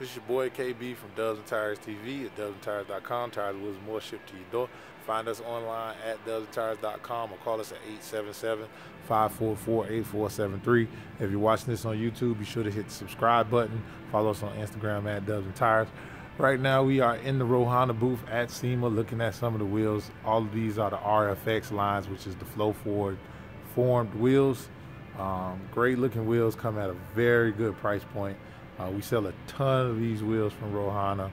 This is your boy KB from Dubs and Tires TV at dubsandtires.com. Tires, wheels, more shipped to your door. Find us online at dubsandtires.com or call us at 877-544-8473. If you're watching this on YouTube, be sure to hit the subscribe button. Follow us on Instagram at Dubs and Tires. Right now, we are in the Rohana booth at SEMA looking at some of the wheels. All of these are the RFX lines, which is the flow forward formed wheels. Um, great looking wheels come at a very good price point. Uh, we sell a ton of these wheels from Rohana,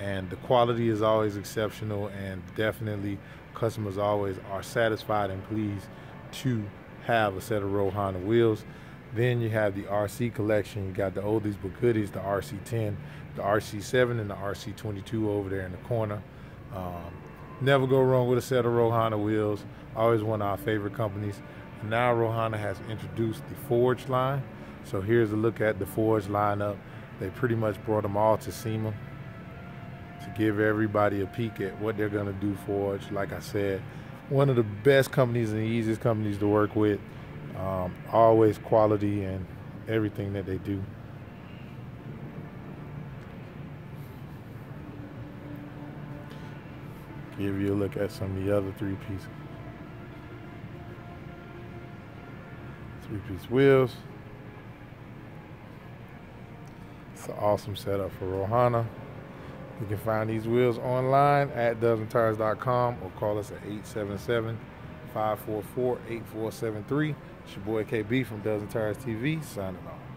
and the quality is always exceptional. And definitely, customers always are satisfied and pleased to have a set of Rohana wheels. Then you have the RC collection. You got the oldies but goodies, the RC10, the RC7, and the RC22 over there in the corner. Um, never go wrong with a set of Rohana wheels. Always one of our favorite companies. Now Rohana has introduced the Forge line. So here's a look at the Forge lineup. They pretty much brought them all to SEMA to give everybody a peek at what they're going to do Forge. Like I said, one of the best companies and the easiest companies to work with. Um, always quality and everything that they do. Give you a look at some of the other three pieces. Three piece wheels. It's an awesome setup for Rohana. You can find these wheels online at dubsandtires.com or call us at 877 544 8473. It's your boy KB from and Tires TV signing off.